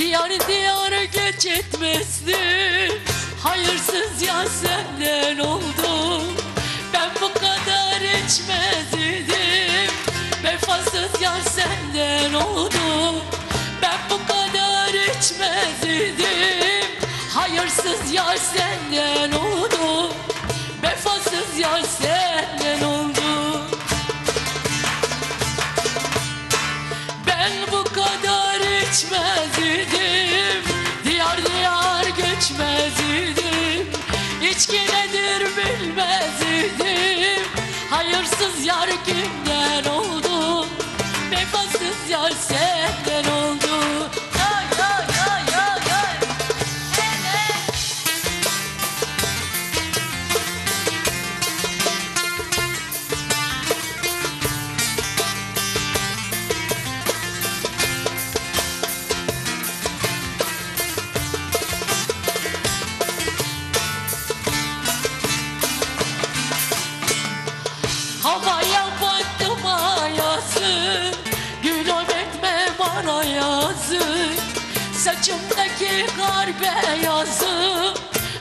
Diyar diyar geç etmezdim Hayırsız ya senden oldu Ben bu kadar içmez idim Vefasız yar senden oldu Ben bu kadar içmez idim Hayırsız yar senden oldu içmez idim Diyar diyar göçmez idim İçki nedir bilmez idim Hayırsız yar kimden oldu. Vefasız yar senden etme bana yazı Saçımdaki kar beyazı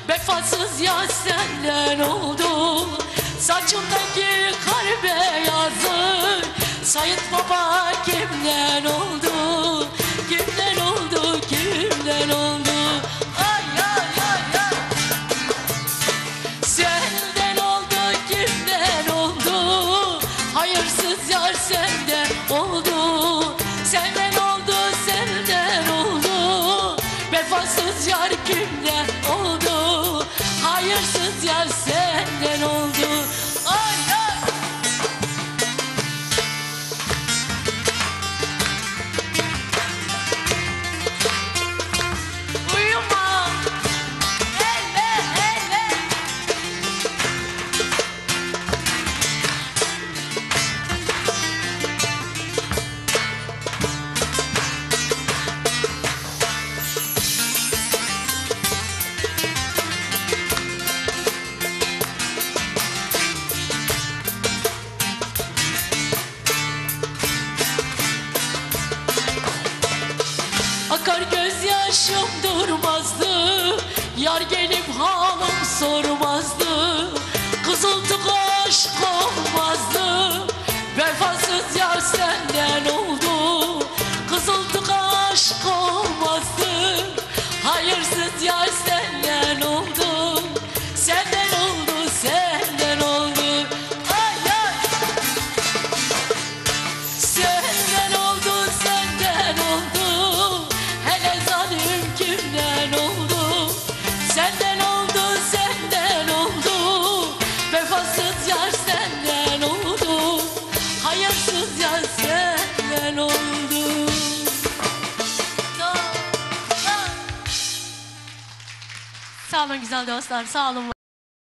Vefasız ya senden oldu Saçımdaki kar beyazı Sayın baba kimden oldu kimden oldu Hayırsız yar senden show. Senden oldu, senden oldu. Vefasız yar senden oldu. Hayırsız yar senden oldu. Sağ, olun güzel dostlar, sağ olun.